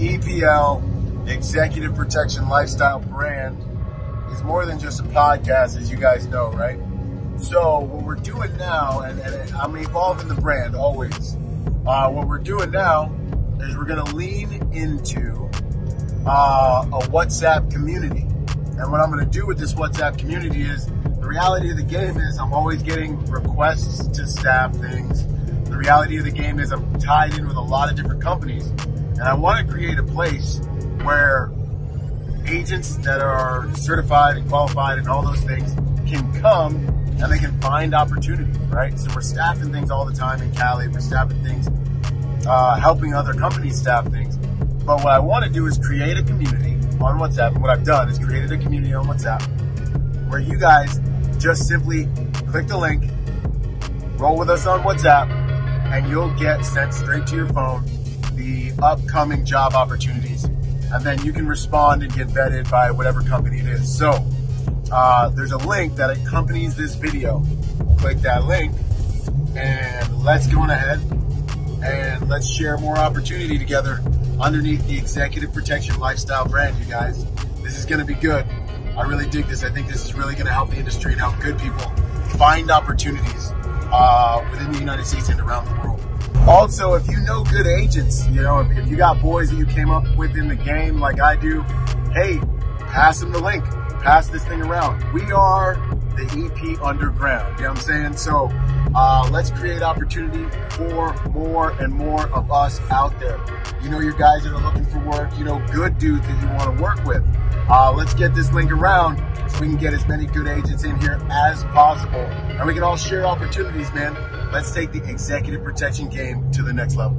EPL, Executive Protection Lifestyle brand, is more than just a podcast, as you guys know, right? So what we're doing now, and, and I'm evolving the brand always. Uh, what we're doing now is we're going to lean into uh, a WhatsApp community. And what I'm going to do with this WhatsApp community is the reality of the game is I'm always getting requests to staff things. The reality of the game is I'm tied in with a lot of different companies. And I want to create a place where agents that are certified and qualified and all those things can come and they can find opportunities, right? So we're staffing things all the time in Cali. We're staffing things, uh, helping other companies staff things. But what I want to do is create a community on WhatsApp. And what I've done is created a community on WhatsApp where you guys just simply click the link, roll with us on WhatsApp, and you'll get sent straight to your phone the upcoming job opportunities. And then you can respond and get vetted by whatever company it is. So uh, there's a link that accompanies this video. Click that link and let's go on ahead and let's share more opportunity together underneath the Executive Protection Lifestyle brand, you guys. This is going to be good. I really dig this. I think this is really going to help the industry and help good people find opportunities uh, within the United States and around the world. Also, if you know good agents, you know, if, if you got boys that you came up with in the game like I do, hey, pass them the link. Pass this thing around. We are the EP Underground. You know what I'm saying? So uh, let's create opportunity for more and more of us out there. You know your guys that are looking for work. You know good dudes that you want to work with. Uh, let's get this link around we can get as many good agents in here as possible. And we can all share opportunities, man. Let's take the executive protection game to the next level.